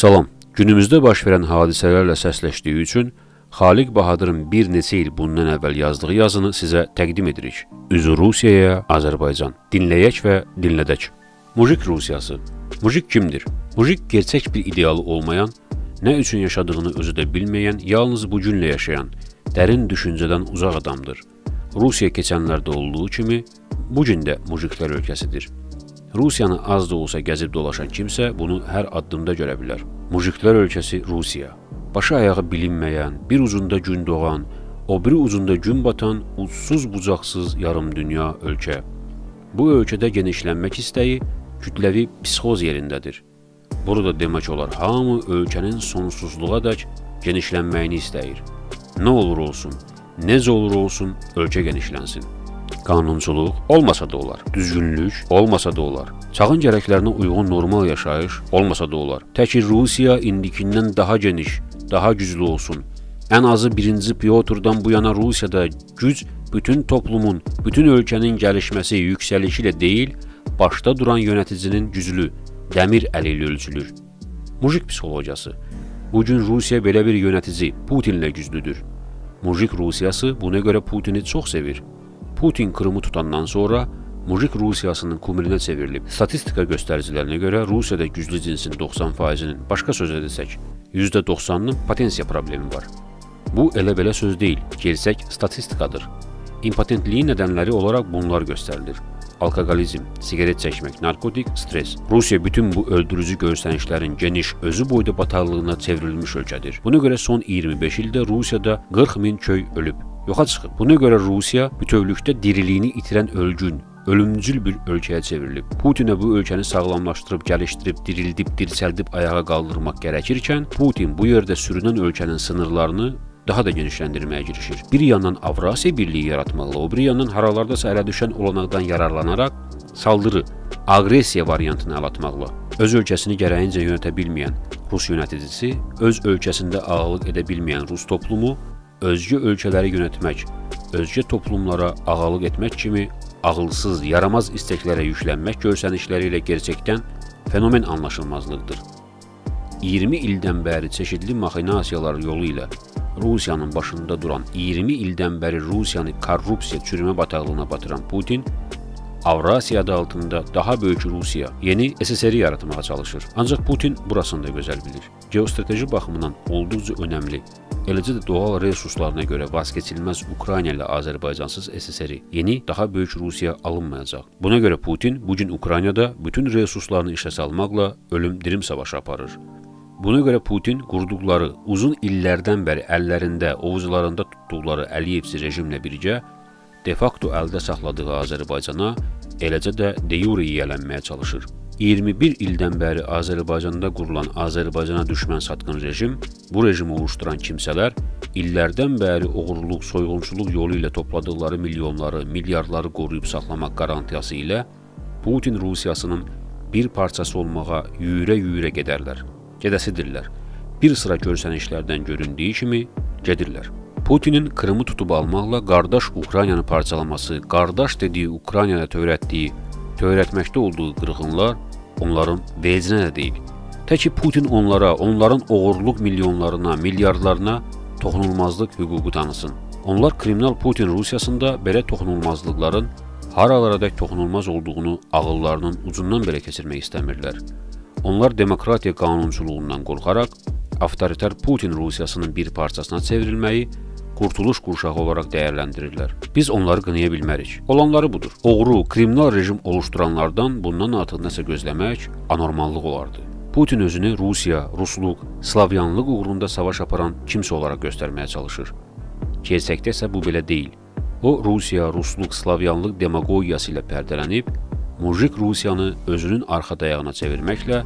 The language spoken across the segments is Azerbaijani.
Salam. Günümüzdə baş verən hadisələrlə səsləşdiyi üçün Xaliq Bahadırın bir neçə il bundan əvvəl yazdığı yazını sizə təqdim edirik. Üzü Rusiyaya, Azərbaycan. Dinləyək və dinlədək. Mujik Rusiyası. Mujik kimdir? Mujik gerçək bir idealı olmayan, nə üçün yaşadığını özü də bilməyən, yalnız bu günlə yaşayan, dərin düşüncədən uzaq adamdır. Rusiya keçənlərdə olduğu kimi, bu gün də mujiklər ölkəsidir. Rusiyanı az da olsa gəzib dolaşan kimsə bunu hər addımda görə bilər. Mujiklər ölkəsi Rusiya. Başı ayağı bilinməyən, bir ucunda gün doğan, o biri ucunda gün batan, ucsuz bucaqsız yarım dünya ölkə. Bu ölkədə genişlənmək istəyi kütləvi psixoz yerindədir. Burada demək olar hamı ölkənin sonsuzluğa dək genişlənməyini istəyir. Nə olur olsun, necə olur olsun, ölkə genişlənsin. Qanunçuluq olmasa da olar, düzgünlük olmasa da olar. Çağın gərəklərinə uyğun normal yaşayış olmasa da olar. Təki Rusiya indikindən daha geniş, daha güclü olsun. Ən azı 1-ci Pyotrdan bu yana Rusiyada güc bütün toplumun, bütün ölkənin gəlişməsi, yüksəlişi ilə deyil, başda duran yöneticinin güclü, dəmir əli ilə ölçülür. Mujik psixologiyası. Bu gün Rusiya belə bir yönetici Putinlə güclüdür. Mujik Rusiyası buna görə Putini çox sevir. Putin Krımı tutandan sonra Mujik Rusiyasının kumirinə çevrilib. Statistika göstəricilərinə görə Rusiyada güclü cinsin 90%-nin, başqa sözlə desək, %90-ının potensiya problemi var. Bu elə belə söz deyil, gerçək statistikadır. İmpotentliyin nədənləri olaraq bunlar göstərilir. Alkoqolizm, siqaret çəkmək, narkotik, stres. Rusiya bütün bu öldürücü göstərişlərin geniş, özü boyda bataqlığına çevrilmiş ölkədir. Buna görə son 25 ildə Rusiyada 40 min köy ölüb yoxa çıxıb. Buna görə Rusiya bütövlükdə diriliyini itirən ölgün, ölümcül bir ölkəyə çevrilib. Putinə bu ölkəni sağlamlaşdırıb, gəlişdirib, dirildib, dirçəldib ayağa qaldırmaq gərəkirkən, Putin bu yerdə sürünən ölkənin sınırlarını daha da genişləndirməyə girişir. Bir yandan Avrasiya birliyi yaratmaqla, o biri yandan haralardasa ələ düşən olanaqdan yararlanaraq saldırı, aqressiya variantını əl atmaqla öz ölkəsini gərəyincə yönətə bilməyən Rus yöneticisi, öz ölkəsində ağalıq edə bilməyən Rus toplumu özgə ölkələri yönetmək, özgə toplumlara ağalıq etmək kimi ağılsız, yaramaz istəklərə yüklənmək görsənişləri ilə gerçəkdən fenomen anlaşılmazlıqdır. 20 ildən bəri çeşidli maxinasiyalar yolu ilə Rusiyanın başında duran 20 ildən bəri Rusiyanı korrupsiya çürümə bataqlığına batıran Putin Avrasiya adı altında daha böyük Rusiya, yeni SSR yaratmağa çalışır. Ancaq Putin burasını da gözəl bilir. Geostrateji baxımından olduqca önəmli Eləcə də doğal resurslarına görə vazkeçilməz Ukrayna ilə Azərbaycansız SSR yeni, daha böyük Rusiya alınmayacaq. Buna görə Putin bu gün Ukraynada bütün resurslarını işə salmaqla ölüm-dirim savaşı aparır. Buna görə Putin qurduqları uzun illərdən bəri əllərində, ovucularında tutduqları Əliyevsi rejimlə birgə de facto əldə saxladığı Azərbaycana, eləcə də de jure yiyələnməyə çalışır. 21 ildən bəri Azərbaycanda qurulan Azərbaycana düşmən satqın rejim, bu rejimi oluşduran kimsələr illərdən bəri oğurluq, soyğunçuluq yolu ilə topladıqları milyonları, milyardları qoruyub saxlamaq qarantiyası ilə Putin Rusiyasının bir parçası olmağa yüyürə-yüyürə gedərlər. Gedəsidirlər. Bir sıra görsənişlərdən göründüyü kimi gedirlər. Putinin Krımı tutub almaqla qardaş Ukraynanı parçalaması, qardaş dediyi Ukraynada törətdiyi, törətməkdə olduğu qırğınlar onların vecinə də deyil. Təki Putin onlara, onların oğurluq milyonlarına, milyardlarına toxunulmazlıq hüququ tanısın. Onlar kriminal Putin Rusiyasında belə toxunulmazlıqların haralara toxunulmaz olduğunu ağıllarının ucundan belə keçirmək istəmirlər. Onlar demokratiya qanunçuluğundan qorxaraq avtoritar Putin Rusiyasının bir parçasına çevrilməyi qurtuluş qurşağı olaraq dəyərləndirirlər. Biz onları qınaya bilmərik. Olanları budur. Oğru, kriminal rejim oluşduranlardan bundan artıq nəsə gözləmək anormallıq olardı. Putin özünü Rusiya, Rusluq, Slavyanlıq uğrunda savaş aparan kimsə olaraq göstərməyə çalışır. Gerçəkdə isə bu belə deyil. O Rusiya, Rusluq, Slavyanlıq demagogiyası ilə pərdələnib, mujik Rusiyanı özünün arxa dayağına çevirməklə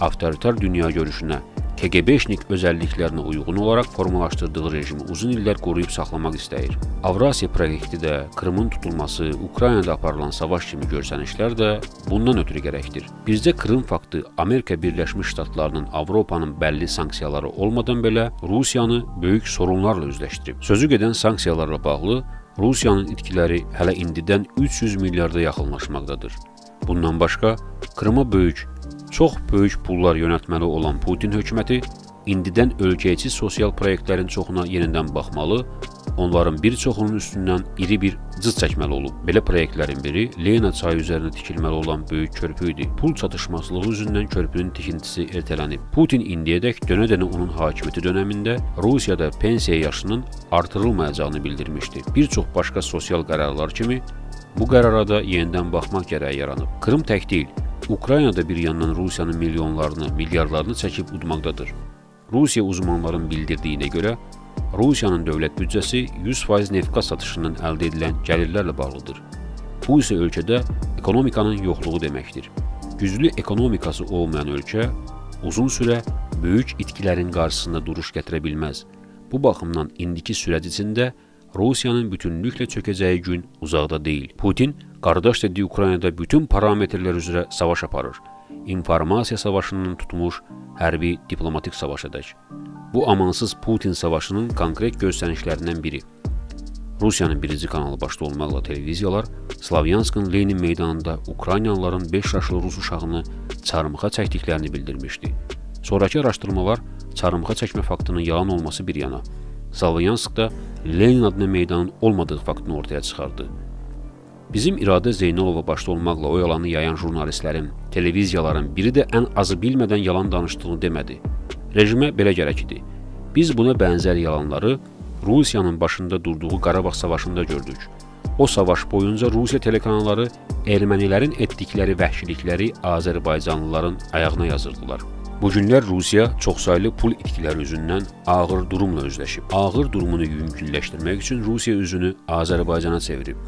avtoritar dünya görüşünə KGB-şnik özəlliklərinə uyğun olaraq formalaşdırdığı rejimi uzun illər qoruyub saxlamaq istəyir. Avrasiya proyekti də, Krımın tutulması, Ukraynada aparılan savaş kimi görsənişlər də bundan ötürü gərəkdir. Bizdə Krım faktı Amerika Birləşmiş Ştatlarının Avropanın bəlli sanksiyaları olmadan belə Rusiyanı böyük sorunlarla üzləşdirib. Sözü gedən sanksiyalarla bağlı Rusiyanın itkiləri hələ indidən 300 milyarda yaxınlaşmaqdadır. Bundan başqa, Krıma böyük Çox böyük pullar yönəltməli olan Putin hökuməti indidən ölkəçi sosial proyektlərin çoxuna yenidən baxmalı, onların bir çoxunun üstündən iri bir cız çəkməli olub. Belə proyektlərin biri Lena çayı üzərinə tikilməli olan böyük körpü idi. Pul çatışmazlığı üzündən körpünün tikintisi ertələnib. Putin indiyədək dönə-dönə onun hakimiyyəti dövründə Rusiyada pensiya yaşının artırılmayacağını bildirmişdi. Bir çox başqa sosial qərarlar kimi bu qərara da yenidən baxmaq gərəyi yaranıb. Krım tək deyil, Ukraynada bir yandan Rusiyanın milyonlarını, milyardlarını çəkib udmaqdadır. Rusiya uzmanların bildirdiyinə görə Rusiyanın dövlət büdcəsi 100% neft-qaz satışından əldə edilən gəlirlərlə bağlıdır. Bu isə ölkədə ekonomikanın yoxluğu deməkdir. Güclü ekonomikası olmayan ölkə uzun sürə böyük itkilərin qarşısında duruş gətirə bilməz. Bu baxımdan indiki sürəc içində Rusiyanın bütünlüklə çökəcəyi gün uzaqda deyil. Putin qardaş dediyi Ukraynada bütün parametrlər üzrə savaş aparır. İnformasiya savaşından tutmuş hərbi diplomatik savaşadək. Bu amansız Putin savaşının konkret göstərişlərindən biri. Rusiyanın birinci kanalı başda olmaqla televiziyalar Slavyanskın Lenin meydanında Ukraynalıların 5 yaşlı rus uşağını çarmıxa çəkdiklərini bildirmişdi. Sonrakı araşdırmalar çarmıxa çəkmə faktının yalan olması bir yana, Slavyanskda Lenin adlı meydanın olmadığı faktını ortaya çıxardı. Bizim İradə Zeynalova başda olmaqla o yalanı yayan jurnalistlərin, televiziyaların biri də ən azı bilmədən yalan danışdığını demədi. Rejimə belə gərək idi. Biz buna bənzər yalanları Rusiyanın başında durduğu Qarabağ savaşında gördük. O savaş boyunca Rusiya telekanalları ermənilərin etdikləri vəhşilikləri Azərbaycanlıların ayağına yazırdılar. Bu günlər Rusiya çoxsaylı pul itkiləri üzündən ağır durumla üzləşib. Ağır durumunu yüngülləşdirmək üçün Rusiya üzünü Azərbaycana çevirib.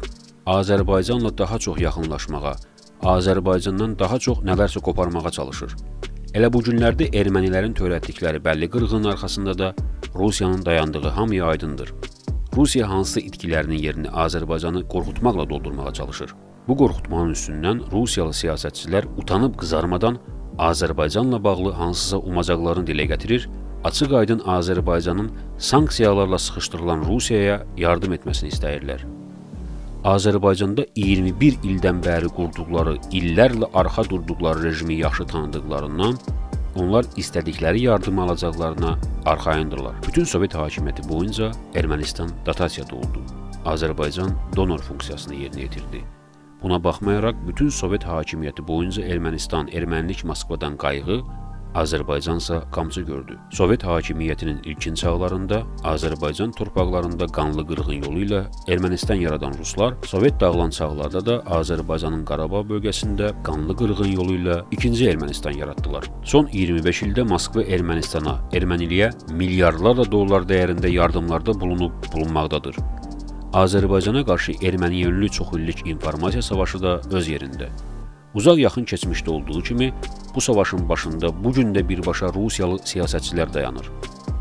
Azərbaycanla daha çox yaxınlaşmağa, Azərbaycandan daha çox nələrsə qoparmağa çalışır. Elə bu günlərdə ermənilərin törətdikləri bəlli qırğının arxasında da Rusiyanın dayandığı hamıya aydındır. Rusiya hansısa itkilərinin yerini Azərbaycanı qorxutmaqla doldurmağa çalışır. Bu qorxutmanın üstündən Rusiyalı siyasətçilər utanıb qızarmadan Azərbaycanla bağlı hansısa umacaqlarını dilə gətirir, açıq-aydın Azərbaycanın sanksiyalarla sıxışdırılan Rusiyaya yardım etməsini istəyirlər. Azərbaycanda 21 ildən bəri qurduqları, illərlə arxa durduqları rejimi yaxşı tanıdıqlarından onlar istədikləri yardımı alacaqlarına arxayındırlar. Bütün Sovet hakimiyyəti boyunca Ermənistan dotasiyada oldu. Azərbaycan donor funksiyasını yerinə yetirdi. Buna baxmayaraq bütün Sovet hakimiyyəti boyunca Ermənistan, ermənilik Moskvadan qayğı, Azərbaycansa qamçı gördü. Sovet hakimiyyətinin ilkin çağlarında Azərbaycan torpaqlarında qanlı qırğın yolu ilə Ermənistan yaradan ruslar Sovet dağılan çağlarda da Azərbaycanın Qarabağ bölgəsində qanlı qırğın yolu ilə ikinci Ermənistan yaratdılar. Son 25 ildə Moskva Ermənistana, erməniliyə milyardlarla dollar dəyərində yardımlarda bulunub bulunmaqdadır. Azərbaycana qarşı erməniyönlü çoxillik informasiya savaşı da öz yerində. Uzaq yaxın keçmişdə olduğu kimi, bu savaşın başında bu gün də birbaşa Rusiyalı siyasətçilər dayanır.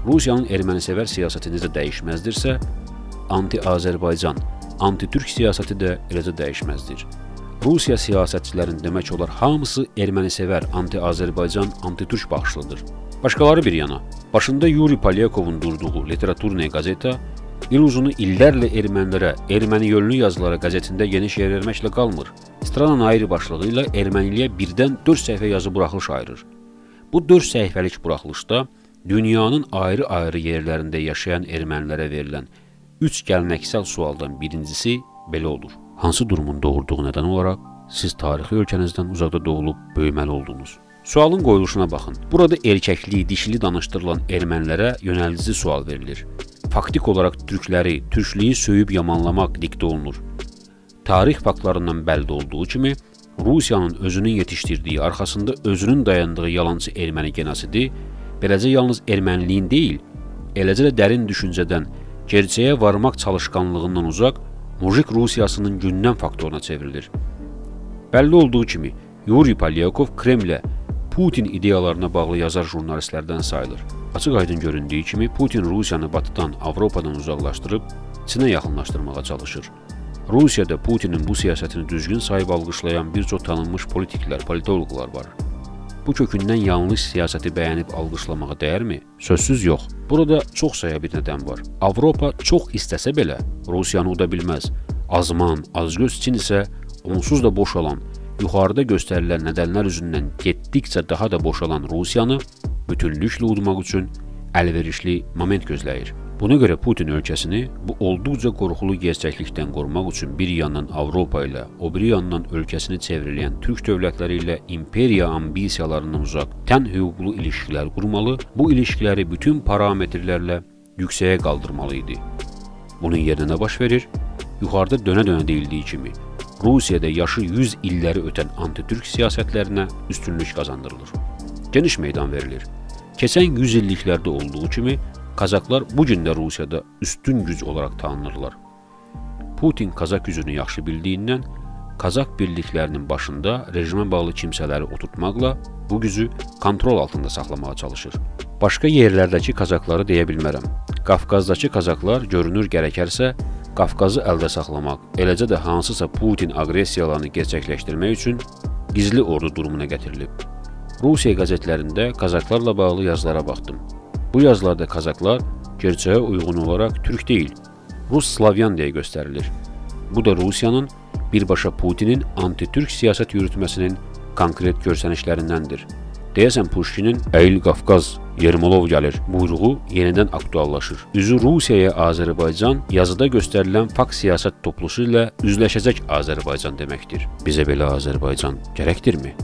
Rusiyanın ermənisevər siyasəti necə dəyişməzdirsə, anti-Azərbaycan, anti-türk siyasəti də eləcə dəyişməzdir. Rusiya siyasətçilərin demək olar hamısı ermənisevər, anti-Azərbaycan, anti-türk baxışlıdır. Başqaları bir yana, başında Yuri Polyakovun durduğu Literaturne qazeta il uzunu illərlə ermənilərə, erməni yönlü yazılara qəzetində geniş yer verməklə qalmır. Stranın ayrı başlığı ilə erməniliyə birdən 4 səhifə yazı buraxılış ayırır. Bu 4 səhifəlik buraxılışda dünyanın ayrı-ayrı yerlərində yaşayan ermənilərə verilən 3 gəlnəksəl sualdan birincisi belə olur. Hansı durumun doğurduğu nədən olaraq siz tarixi ölkənizdən uzaqda doğulub böyüməli oldunuz? Sualın qoyuluşuna baxın. Burada erkəkliyi, dişili danışdırılan ermənilərə yönəldici sual verilir. Faktik olaraq türkləri, türklüyü söyüb yamanlamaq diktə olunur. Tarix faktlarından bəlli olduğu kimi, Rusiyanın özünün yetişdirdiyi, arxasında özünün dayandığı yalançı erməni genosidi beləcə yalnız erməniliyin deyil, eləcə də dərin düşüncədən, gerçəyə varmaq çalışqanlığından uzaq, mujik Rusiyasının gündən faktoruna çevrilir. Bəlli olduğu kimi, Yuri Polyakov Kremlə Putin ideyalarına bağlı yazar jurnalistlərdən sayılır. Açıq-aydın göründüyü kimi Putin Rusiyanı batıdan, Avropadan uzaqlaşdırıb Çinə yaxınlaşdırmağa çalışır. Rusiyada Putinin bu siyasətini düzgün sayıb alqışlayan bir çox tanınmış politiklər, politoloqlar var. Bu kökündən yanlış siyasəti bəyənib alqışlamağa dəyərmi? Sözsüz yox. Burada çox saya bir nədən var. Avropa çox istəsə belə Rusiyanı uda bilməz. Azman, azgöz Çin isə onsuz da boşalan, yuxarıda göstərilən nədənlər üzündən getdikcə daha da boşalan Rusiyanı bütünlüklə udmaq üçün əlverişli moment gözləyir. Buna görə Putin ölkəsini bu olduqca qorxulu gerçəklikdən qorumaq üçün bir yandan Avropa ilə, o biri yandan ölkəsini çevrələyən türk dövlətləri ilə imperiya ambisiyalarından uzaq, tən hüquqlu ilişkilər qurmalı, bu ilişkiləri bütün parametrlərlə yüksəyə qaldırmalı idi. Bunun yerinə nə baş verir? Yuxarıda dönə-dönə deyildiyi kimi, Rusiyada yaşı 100 illəri ötən anti-türk siyasətlərinə üstünlük qazandırılır. Geniş meydan verilir. Keçən 100 illiklərdə olduğu kimi Kazaklar bu gün də Rusiyada üstün güc olaraq tanınırlar. Putin Kazak gücünü yaxşı bildiyindən Kazak birliklərinin başında rejimə bağlı kimsələri oturtmaqla bu gücü kontrol altında saxlamağa çalışır. Başqa yerlərdəki Kazakları deyə bilmərəm. Qafqazdakı Kazaklar görünür gərəkərsə Qafqazı əldə saxlamaq, eləcə də hansısa Putin aqressiyalarını gerçəkləşdirmək üçün gizli ordu durumuna gətirilib. Rusiya qəzetlərində Kazaklarla bağlı yazılara baxdım. Bu yazılarda Kazaklar gerçəyə uyğun olaraq türk deyil, Rus Slavyan deyə göstərilir. Bu da Rusiyanın birbaşa Putinin anti-türk siyasət yürütməsinin konkret görsənişlərindəndir. Deyəsən Puşkinin Əyil Qafqaz, Yermolov gəlir buyruğu yenidən aktuallaşır. Üzü Rusiyaya Azərbaycan yazıda göstərilən fakt siyasət toplusu ilə üzləşəcək Azərbaycan deməkdir. Bizə belə Azərbaycan gərəkdirmi?